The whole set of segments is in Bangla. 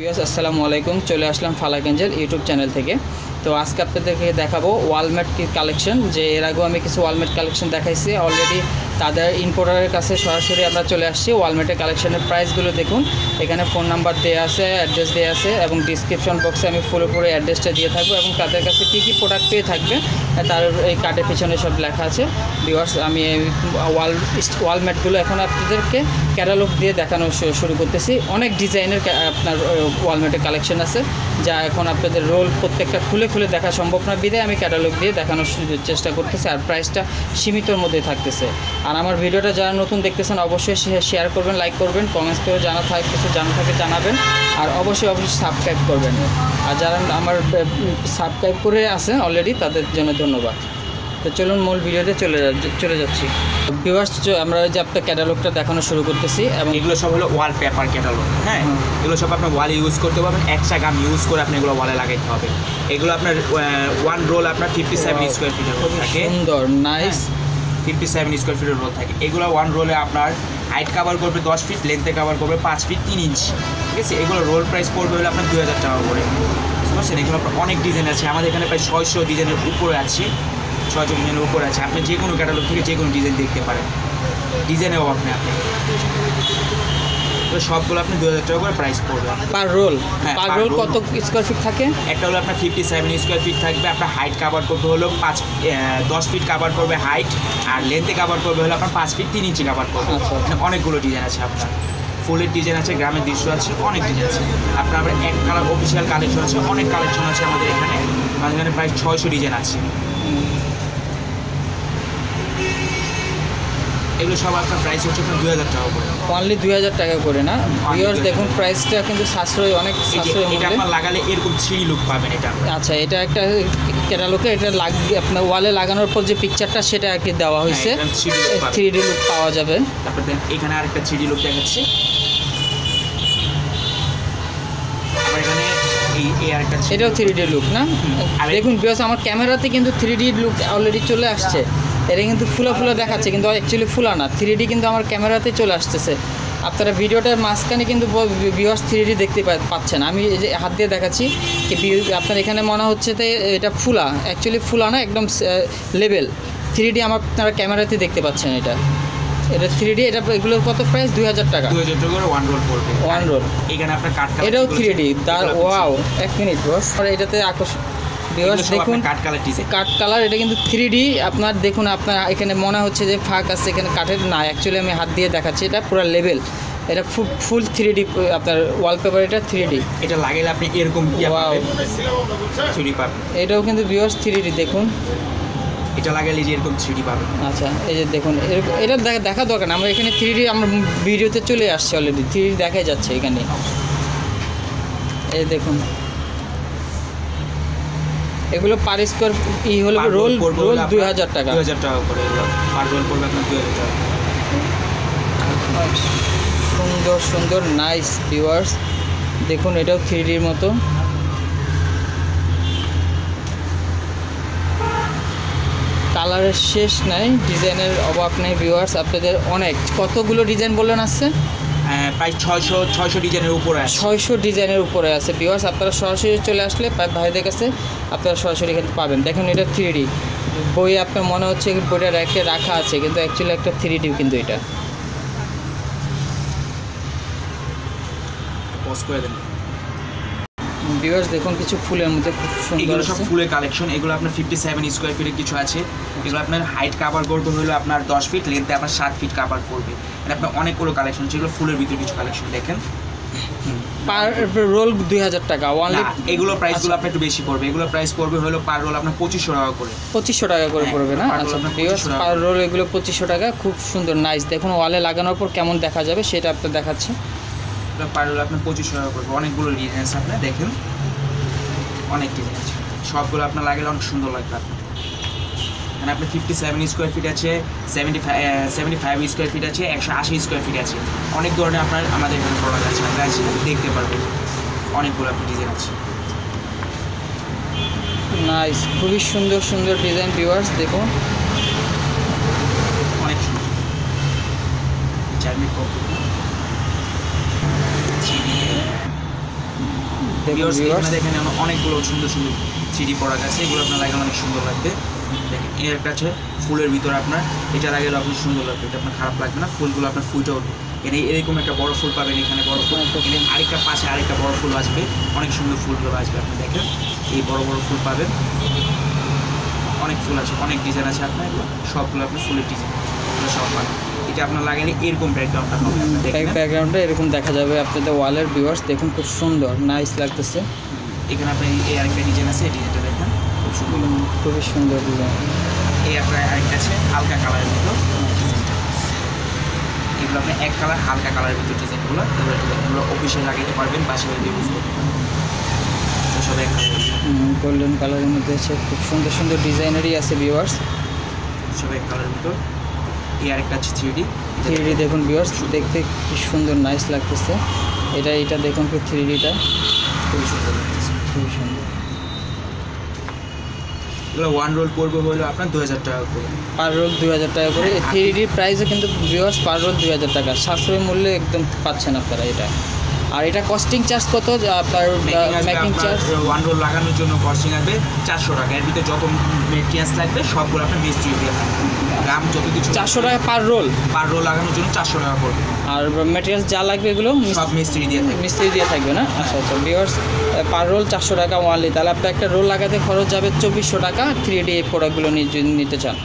বিয়াস আসসালামু আলাইকুম। চলে আসলাম ফালাগঞ্জের ইউটিউব চ্যানেল থেকে। তো আজকে আপনাদেরকে দেখাবো ওয়ালমেট কালেকশন, যে এর আগেও আমি কিছু ওয়ালমেট কালেকশন দেখাইছি। অলরেডি তাদের ইম্পোর্টারের কাছে সরাসরি আমরা চলে আসছি ওয়ালমেটের কালেকশনের প্রাইসগুলো দেখুন। এখানে ফোন নাম্বার দেওয়া আছে অ্যাড্রেস দেওয়া আছে এবং ডিসক্রিপশন বক্সে আমি পুরোপুরি অ্যাড্রেসটা দিয়ে থাকব এবং তাদের কাছে কী কী প্রোডাক্ট পেয়ে থাকবে তার এই কার্ডের পিছনে সব লেখা আছে। ভিউয়ার্স আমি ওয়াল, ওয়ালমেটগুলো এখন আপনাদেরকে ক্যাটালগ দিয়ে দেখানো শুরু করতেছি। অনেক ডিজাইনের আপনার, ওয়ালমেটের কালেকশন আছে, যা এখন আপনাদের রোল প্রত্যেকটা খুলে খুলে দেখা সম্ভব না। বিদায়, আমি ক্যাটালগ দিয়ে দেখানোর চেষ্টা করতেছি আর প্রাইসটা সীমিতর মধ্যে থাকতেছে। আর আমার ভিডিওটা যারা নতুন দেখতেছেন, অবশ্যই শেয়ার করবেন লাইক করবেন কমেন্টস করে জানা থাকে কিছু জানা থাকে জানাবেন। আর অবশ্যই অবশ্যই সাবস্ক্রাইব করবেন। আর যারা আমার সাবস্ক্রাইব করে আছেন অলরেডি তাদের জন্য ধন্যবাদ। তো চলুন মূল ভিডিওতে চলে যা- চলে যাচ্ছি। ভিউয়ার্স আমরা ওই যে আপনার ক্যাটালগটা দেখানো শুরু করতেছি এবং এগুলো সব হলো ওয়াল পেপার ক্যাটালগ হ্যাঁ এগুলো সব আপনার ওয়ালে ইউজ করতে পারবেন। একশা গাম ইউজ করে আপনি এগুলো ওয়ালে লাগাইতে হবে। এগুলো আপনার ওয়ান রোল আপনার ফিফটি সেভেন স্কোয়ার ফিটের রোল থাকে। সুন্দর নাইস ফিফটি সেভেন স্কোয়ার ফিটের রোল থাকে। এগুলো ওয়ান রোলে আপনার হাইট কাভার করবে দশ ফিট লেন্থে কাভার করবে পাঁচ ফিট তিন ইঞ্চি ঠিক আছে? এগুলো রোল প্রাইস পড়বে হলো আপনার দুই হাজার টাকা করে। বুঝতে পারছেন? এগুলো আপনার অনেক ডিজাইন আছে। আমাদের এখানে প্রায় ছয়শো ডিজাইনের উপরে আছে। ছয়শো ডিজাইনের উপরে আছে। আপনি যে কোনো ক্যাটালগ থেকে যে কোনো ডিজাইন দেখতে পারেন। ডিজাইনের অভাব নেই আপনি তো সবগুলো আপনি দু হাজার টাকা করে প্রাইস পড়বে। পার রোল হ্যাঁ, পার রোল কত স্কোয়ার ফিট থাকে? একটা হলো আপনার ফিফটি সেভেন স্কোয়ার ফিট থাকবে। আপনার হাইট কাভার করবে হলো পাঁচ দশ ফিট কাভার করবে হাইট আর লেন্থে কাভার করবে হলো আপনার পাঁচ ফিট তিন ইঞ্চি কাভার করবে। আচ্ছা, আচ্ছা। মানে অনেকগুলো ডিজাইন আছে আপনার। ফুলের ডিজাইন আছে গ্রামের দৃশ্য আছে অনেক ডিজাইন আছে। আপনার আবার এক কালার অফিসিয়াল কালেকশন আছে অনেক কালেকশন আছে আমাদের এখানে। আমাদের এখানে প্রায় ছয়শো ডিজাইন আছে। এগুলো সব আপনার প্রাইস হচ্ছে আপনার দুই হাজার টাকা করে। অনলি দুই হাজার টাকা করে না? ভিউয়ার্স দেখুন প্রাইসটা কিন্তু সাশ্রয় অনেক সাশ্রয় এটা আপনার লাগালে এরকম থ্রি লুক পাবেন এটা। আচ্ছা এটা একটা ক্যাটালগে এটা লাগ আপনার ওয়ালে লাগানোর পর যে পিকচারটা সেটা আর কি দেওয়া হয়েছে। হ্যাঁ, এটা 3D look পাবে। থ্রি ডি লুক পাওয়া যাবে। তারপর দেন এখানে আরেকটা থ্রি লুক দেখাচ্ছি। আবার এখানে এই এই আরেকটা 3D এটাও থ্রি ডি লুক না? দেখুন বিকজ আমার ক্যামেরাতে কিন্তু থ্রি ডি লুক অলরেডি চলে আসছে। এটা কিন্তু ফুলা ফুলা দেখাচ্ছে কিন্তু অ্যাকচুয়ালি ফুলা না। থ্রি কিন্তু আমার ক্যামেরাতে চলে আসতেছে। আপনারা ভিডিওটার মাঝখানে কিন্তু ভিউয়ার্স থ্রি ডি দেখতে পাচ্ছেন। আমি এই যে হাত দিয়ে দেখাচ্ছি আপনার এখানে মনে হচ্ছে যে এটা ফুলা। অ্যাকচুয়ালি ফুলা না একদম লেভেল থ্রি ডি আমার আপনারা ক্যামেরাতে দেখতে পাচ্ছেন এটা। এটা থ্রি ডি এটা এগুলোর কত প্রাইস দুই হাজার টাকা। দুই হাজার টাকা ওয়ান রোল পড়বে ওয়ান রোল এখানে আপনার কাট এটাও থ্রি ডি দার ওয়াও এক মিনিট বস এটাতে আকর্ষণ দেখুন কাঠ কালার এটা কিন্তু থ্রি আপনার দেখুন আপনার এখানে মনে হচ্ছে যে ফাঁক আছে এখানে কাঠের না অ্যাকচুয়ালি আমি হাত দিয়ে দেখাচ্ছি এটা পুরো লেভেল এটা ফুল ফুল থ্রি ডি আপনার ওয়ালপেপার এটা থ্রি ডি এটা লাগাইলে আপনি এরকম কি পাবেন? এটাও কিন্তু ভিউয়ার্স থ্রি ডি দেখুন। এটা লাগাইলে যে এরকম থ্রি ডি পাবেন। আচ্ছা এই যে দেখুন এরকম এটা দেখা দরকার আমরা এখানে থ্রি ডি আমরা ভিডিওতে চলে আসছে অলরেডি থ্রি ডি দেখাই যাচ্ছে এখানে। এই দেখুন। এগুলো পার স্কোয়ার ই হলো রোল রোল দুই হাজার টাকা। 2000 টাকা করে পার রোল পড়বে আপনার দুই হাজার টাকা। সুন্দর সুন্দর নাইস ভিউয়ার্স দেখুন এটাও থ্রি ডির মতো। কালারের শেষ নাই ডিজাইনের অভাব নেই ভিউয়ার্স আপনাদের অনেক। কতগুলো ডিজাইন বললেন আসছে আহ, প্রায় ছয়শো ছয়শো ডিজাইনের উপরে আছে। ছয়শো ডিজাইনের উপরে আছে ভিউয়ার্স আপনারা সরাসরি চলে আসলে ভাইদের কাছে আপনারা সরাসরি এখানে পাবেন। দেখেন এটা থ্রি ডি বই আপনার মনে হচ্ছে বইটা র্যাকে রাখা আছে কিন্তু অ্যাকচুয়ালি একটা থ্রি ডি কিন্তু এটা। পজ করে দেন। ভিউয়ার্স দেখুন কিছু ফুলের মধ্যে খুব সুন্দর এগুলো সব ফুলের কালেকশন এগুলো আপনার ফিফটি সেভেন স্কোয়ার ফিটের কিছু আছে। এগুলো আপনার হাইট কাভার করবে হলো আপনার দশ ফিট লেন্থে আপনার সাত ফিট কাভার করবে। এটা আপনার অনেকগুলো কালেকশন যেগুলো ফুলের ভিতরে কিছু কালেকশন দেখেন। পার রোল দুই হাজার টাকা ওয়ানলি এগুলো প্রাইসগুলো আচ্ছা। আপনার একটু বেশি পড়বে। এগুলো প্রাইস পড়বে হলো পার রোল আপনার পঁচিশশো টাকা করে। পঁচিশশো টাকা করে হ্যাঁ, পড়বে না? আচ্ছা পার রোল এগুলো পঁচিশশো টাকা খুব সুন্দর নাইস দেখুন ওয়ালে লাগানোর পর কেমন দেখা যাবে সেটা আপনার দেখাচ্ছে। এটা পার আপনার পঁচিশশো টাকা পড়বে। অনেকগুলো ডিজাইন আছে আপনার দেখেন। অনেক ডিজাইন আছে। সবগুলো আপনার লাগলে অনেক সুন্দর লাগবে আপনার। এখানে আপনার ফিফটি সেভেন স্কোয়ার ফিট আছে seventy five seventy five square feet আছে একশো আশি স্কোয়ার ফিট আছে। অনেক ধরনের আপনার আমাদের এখানে প্রোডাক্ট আছে আপনারা এসে দেখতে পারবেন। অনেকগুলো আপনার ডিজাইন আছে। নাইস খুবই সুন্দর সুন্দর ডিজাইন ভিউয়ার্স দেখুন। অনেক সুন্দর। চার মিনিট viewers, এখানে দেখেন অনেকগুলো সুন্দর সুন্দর থ্রি প্রোডাক্ট আছে। এগুলো আপনার লাগালে অনেক সুন্দর লাগবে। দেখেন এর একটা আছে ফুলের ভিতরে আপনার এটা লাগালে আপনার সুন্দর লাগবে। এটা আপনার খারাপ লাগবে না ফুলগুলো আপনার ফুটে উঠবে। এখানে এরকম একটা বড় ফুল পাবেন এখানে বড় ফুল। এখানে আরেকটা পাশে আরেকটা বড় ফুল আসবে। অনেক সুন্দর ফুলগুলো আসবে আপনি দেখেন। এই বড় বড় ফুল পাবেন। অনেক ফুল আছে অনেক ডিজাইন আছে আপনার। সবগুলো আপনার ফুলের ডিজাইন। সব পাবেন। এটা আপনার লাগালে এরকম ব্যাকগ্রাউন্ডটা হবে। আপনার ব্যাক দেখেন ব্যাকগ্রাউন্ডে এরকম দেখা যাবে আপনাদের ওয়ালের ভিউয়ার্স দেখুন খুব সুন্দর নাইস লাগতেছে। এখানে আপনার এই আরেকটা ডিজাইন আছে এই ডিজাইনটা দেখেন খুব সুন্দর। খুবই সুন্দর ডিজাইন এই আপনার আরেকটা আছে হালকা কালারের ভিতর এগুলো আপনি এক কালার হালকা কালারের ভিতর ডিজাইনগুলো এগুলো এগুলো অফিসে লাগাইতে পারবেন বাসায় ইউজ করতে পারবেন। তো সব এক গোল্ডেন কালারের মধ্যে আছে খুব সুন্দর সুন্দর ডিজাইনেরই আছে ভিউয়ার্স সবাই কালারের ভিতর এই আরেকটা আছে থ্রি ডি থ্রি দেখুন। ভিউয়ার্স দেখতে কি সুন্দর নাইস লাগতেছে। এটা এটা দেখুন কি থ্রি ডিটা খুবই সুন্দর খুবই সুন্দর। এগুলো ওয়ান রোল পড়বে হলো আপনার দু হাজার টাকা করে। পার রোল দুই হাজার টাকা করে। থ্রি ডির প্রাইসও কিন্তু পার রোল দুই হাজার টাকা। সাশ্রয় মূল্যে একদম পাচ্ছেন আপনারা এটা। আর এটা কস্টিং চার্জ কত? আপনার মেকিং চার্জ ওয়ান রোল লাগানোর জন্য কস্টিং আসবে চারশো টাকা। এর ভিতরে যত মেটেরিয়ালস লাগবে সবগুলো আপনার মিস্ত্রি দিয়ে গ্রাম যত কিছু চারশো টাকা পার রোল? পার রোল লাগানোর জন্য চারশো টাকা পড়বে আর মেটেরিয়ালস যা লাগবে এগুলো সব মিস্ত্রি দিয়ে থাকবে। মিস্ত্রি দিয়ে থাকবে না? আচ্ছা আচ্ছা ভিওর্স পার রোল চারশো টাকা ওয়ানলি তাহলে আপনার একটা রোল লাগাতে খরচ যাবে চব্বিশশো টাকা। থ্রি ডি এই প্রোডাক্টগুলো নিয়ে নিতে চান।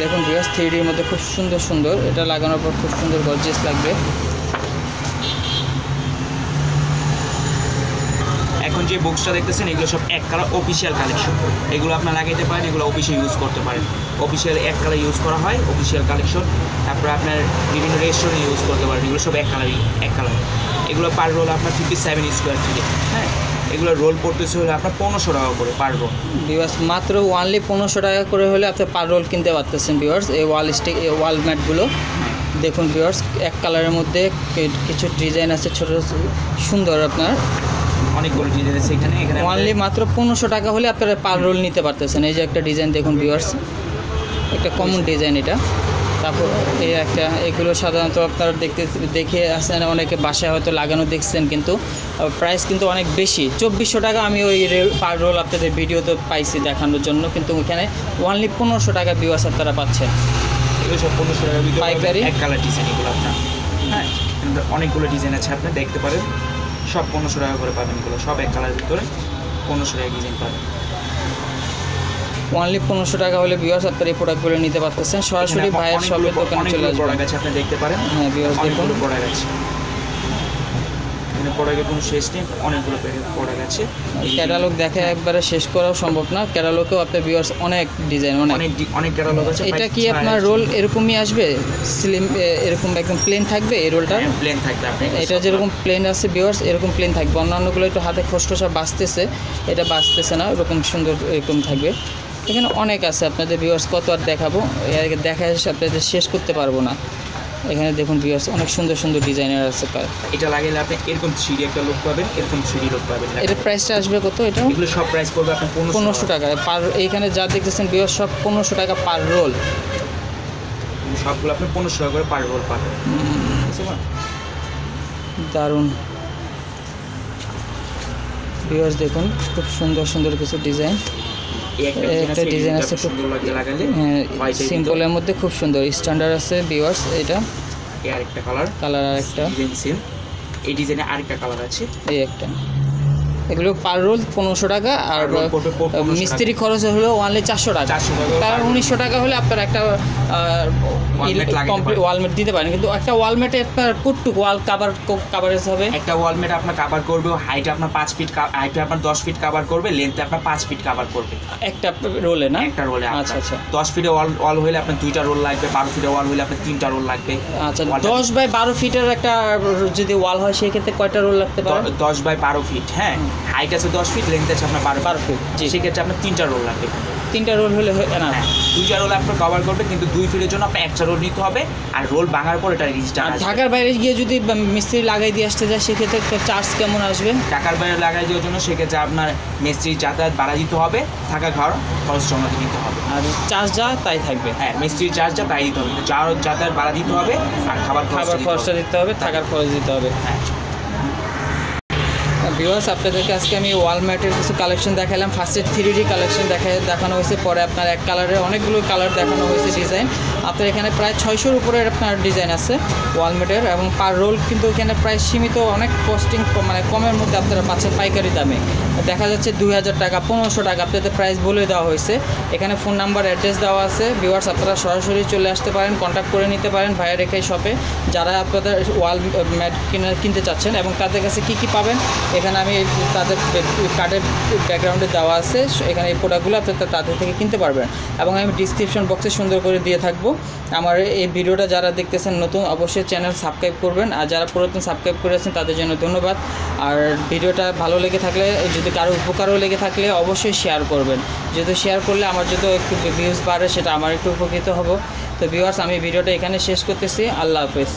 দেখুন ভিওর্স থ্রি ডির মধ্যে খুব সুন্দর সুন্দর। এটা লাগানোর পর খুব সুন্দর গর্জিয়াস লাগবে। যে বক্সটা দেখতেছেন, এগুলো সব এক কালার অফিসিয়াল কালেকশন এগুলো আপনার লাগাইতে পারেন, এগুলো অফিসে ইউজ করতে পারেন। অফিসিয়াল এক কালার ইউজ করা হয় অফিসিয়াল কালেকশন তারপরে আপনার বিভিন্ন রেস্টুরেন্টে ইউজ করতে পারেন, এগুলো সব এক কালারই এক কালার এগুলো পার রোল আপনার ফিফটি সেভেন স্কোয়ার ফিটে হ্যাঁ এগুলো রোল পড়তেছে হলে আপনার পনেরোশো টাকা করে পার রোল বিভার্স মাত্র ওয়ানলি পনেরোশো টাকা করে হলে আপনি পার রোল কিনতে পারতেছেন ভিওর্স এই ওয়াল স্টিক এই ওয়াল ম্যাটগুলো দেখুন ভিওর্স এক কালারের মধ্যে কিছু ডিজাইন আছে, ছোটো, সুন্দর আপনার। অনেকগুলো ডিজাইন আছে এখানে এখানে ওয়ানলি মাত্র পনেরোশো টাকা হলে আপনারা পার রোল নিতে পারতেছেন। এই যে একটা ডিজাইন দেখুন ভিউয়ার্স একটা কমন ডিজাইন এটা। তারপর এই একটা এগুলো সাধারণত আপনারা দেখতে দেখে আসেন। অনেকে বাসায় হয়তো লাগানো দেখছেন কিন্তু প্রাইস কিন্তু অনেক বেশি। চব্বিশশো টাকা আমি ওই পার রোল আপনাদের ভিডিওতে পাইছি দেখানোর জন্য। কিন্তু ওখানে ওয়ানলি পনেরোশো টাকা ভিউয়ার্স আপনারা পাচ্ছেন। এগুলো সব পনেরোশো ভিতরে পাইকারি? এক কালার ডিজাইন এগুলো আপনার। হ্যাঁ। অনেকগুলো ডিজাইন আছে আপনি দেখতে পারেন। সব পনেরোশো টাকা করে পাবেন এগুলো সব এক কালারের ভিতরে পনেরোশো টাকা ডিজাইন পাবেন। ওয়ানলি পনেরোশো টাকা হলে ভিউয়ার্স আপনার এই প্রোডাক্টগুলো নিতে পারতেছেন। সরাসরি ভাইয়ের সবের দোকানে চলে আসবেন। আপনি দেখতে পারেন। হ্যাঁ ভিউয়ার্স দেখুন। প্রোডাক্ট আছে। প্রোডাক্টের কোনো শেষ নেই অনেকগুলো প্রোডাক্ট আছে ক্যাটালগ দেখে একবারে শেষ করাও সম্ভব না ক্যাটালগেও আপনার ভিউয়ার্স অনেক ডিজাইন অনেক। অনেক ক্যাটালগ আছে এটা কি আপনার রোল এরকমই আসবে? স্লিম এরকম একদম প্লেন থাকবে এই রোলটা প্লেন থাকবে আপনি এটা যেরকম প্লেন আছে ভিউয়ার্স এরকম প্লেন থাকবে। অন্যান্যগুলো একটু হাতে খসখসা বাঁচতেছে এটা বাঁচতেছে না এরকম সুন্দর এরকম থাকবে। এখানে অনেক আছে আপনাদের ভিউয়ার্স কত আর দেখাবো? এর দেখা আপনাদের শেষ করতে পারব না। এখানে দেখুন ভিউয়ার্স অনেক সুন্দর সুন্দর ডিজাইনার আছে এটা লাগাইলে আপনি এরকম থ্রি একটা লুক পাবেন এরকম থ্রি লুক পাবেন। এটার প্রাইসটা আসবে কত এটা? এগুলো সব প্রাইস পড়বে আপনি পনেরোশো টাকা। পার এইখানে যা দেখতেছেন ভিউয়ার্স সব পনেরোশো টাকা পার রোল সবগুলো আপনি পনেরোশো টাকা করে পার রোল পাবেন? দারুণ। ভিউয়ার্স দেখুন খুব সুন্দর সুন্দর কিছু ডিজাইন একটা ডিজাইন আছে খুব- লাগালে। হ্যাঁ সিম্পলের মধ্যে খুব সুন্দর। স্ট্যান্ডার্ড আছে ভিওয়ার্স এটা। আরেকটা কালার কালার আর একটা ডিজাইন সেম এই ডিজাইনে আরেকটা কালার আছে। এই একটা। এগুলো পার রোল পনেরোশো টাকা আর Per roll পড়বে পো- 1500 মিস্ত্রি খরচ হলো ওয়ানলি চারশো টাকা। 400 তার উনিশশো টাকা হলে আপনার একটা পারেন। ওয়ালমেট দিতে পারেন। কিন্তু একটা ওয়ালমেটে আপনার কুটটুক ওয়াল কাভার কাভারেজ হবে? একটা ওয়ালমেট আপনার কভার করবে হাইট আপনার পাঁচ ফিট হাইটে আপনার দশ ফিট কভার করবে লেন্থে আপনার পাঁচ ফিট কাভার করবে। একটা রোলে না? একটা রোলে আচ্ছা আচ্ছা। দশ ফিটে ওয়াল ওয়াল হলে আপনার দুইটা রোল লাগবে বারো ফিটে ওয়াল হলে আপনার তিনটা রোল লাগবে। আচ্ছা দশ বাই বারো ফিটের একটা যদি ওয়াল হয় সেক্ষেত্রে কয়টা রোল লাগতে পারে? দশ বাই বারো ফিট হ্যাঁ। হাইট আছে দশ ফিট লেন্থ আছে আপনার বারো 12 feet, জি। সেক্ষেত্রে আপনার তিনটা রোল লাগবে। তিনটা রোল হলে না। হ্যাঁ দুইটা রোল আপনার কভার করবে কিন্তু দুই ফিটের জন্য আপনার একটা রোল নিতে হবে আর রোল ভাঙার পর এটা রিজিস্টার আর ঢাকার বাইরে গিয়ে যদি মিস্ত্রি লাগাই দিয়ে আসতে যায় সেক্ষেত্রে চার্জ কেমন আসবে? টাকার বাইরে লাগাই দেওয়ার জন্য সেক্ষেত্রে আপনার মিস্ত্রির যাতায়াত বাড়া দিতে হবে থাকা ঘর খরচ জমাতে দিতে হবে। আর চার্জ যা তাই থাকবে। হ্যাঁ মিস্ত্রির চার্জ যা তাই দিতে হবে। যার যাতায়াত বাড়া দিতে হবে আর খাবার খাবার খরচটা। দিতে হবে থাকার খরচ দিতে হবে। হ্যাঁ। ভিউয়ার্স আপনাদেরকে আজকে আমি ওয়ালমার্টের কিছু কালেকশন দেখালাম। ফার্স্টে থ্রি ডি কালেকশন দেখা দেখানো হয়েছে। পরে আপনার এক কালারের অনেকগুলো কালার দেখানো হয়েছে ডিজাইন আপনার এখানে প্রায় ছয়শোর উপরে আপনার ডিজাইন আছে ওয়ালমেটের, এবং পার রোল কিন্তু এখানে প্রায় সীমিত অনেক কস্টিং মানে কমের মধ্যে আপনারা পাচ্ছেন পাইকারি দামে। দেখা যাচ্ছে দুই হাজার টাকা, পনেরোশো টাকা, আপনাদের প্রাইস বলে দেওয়া হয়েছে। এখানে ফোন নাম্বার অ্যাড্রেস দেওয়া আছে। ভিউয়ার্স আপনারা সরাসরি চলে আসতে পারেন কন্ট্যাক্ট করে নিতে পারেন ভাইয়ের রেখে শপে যারা আপনাদের ওয়াল ম্যাট কিনে, কিনতে চাচ্ছেন এবং তাদের কাছে কী কী পাবেন, এখানে আমি তাদের কার্ডের ব্যাকগ্রাউন্ডে দেওয়া আছে। এখানে এই প্রোডাক্টগুলো আপনারা তাদের থেকে কিনতে পারবেন। এবং আমি ডিসক্রিপশন বক্সে সুন্দর করে দিয়ে থাকব। আমার এই ভিডিওটা যারা দেখতেছেন নতুন, অবশ্যই চ্যানেল সাবস্ক্রাইব করবেন। আর যারা পুরাতন সাবস্ক্রাইব করেছেন তাদের জন্য ধন্যবাদ। আর ভিডিওটা ভালো লেগে থাকলে, যদি কারও উপকারও লেগে থাকলে, অবশ্যই শেয়ার করবেন। যদি শেয়ার করলে আমার যদি একটু ভিউজ বাড়ে, সেটা আমার একটু উপকৃত হব। তো ভিউয়ার্স আমি ভিডিওটা এখানে শেষ করতেছি। আল্লাহ হাফেজ।